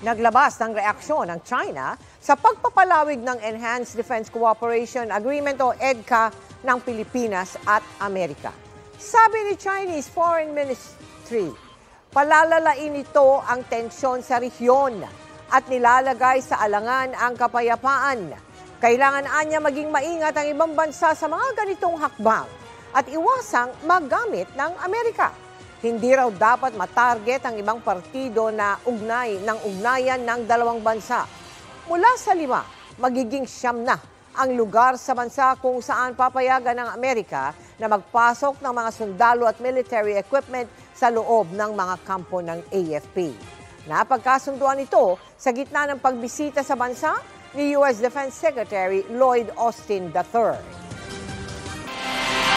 Naglabas ng reaksyon ng China sa pagpapalawig ng Enhanced Defense Cooperation Agreement o EDCA ng Pilipinas at Amerika. Sabi ni Chinese Foreign Ministry, palalalain ito ang tensyon sa rehiyon at nilalagay sa alangan ang kapayapaan. Kailangan anya maging maingat ang ibang bansa sa mga ganitong hakbang at iwasang magamit ng Amerika. Hindi raw dapat matarget ang ibang partido na ugnay ng ugnayan ng dalawang bansa. Mula sa lima, magiging siyam na ang lugar sa bansa kung saan papayagan ng Amerika na magpasok ng mga sundalo at military equipment sa loob ng mga kampo ng AFP. Napagkasunduan ito sa gitna ng pagbisita sa bansa ni U.S. Defense Secretary Lloyd Austin III.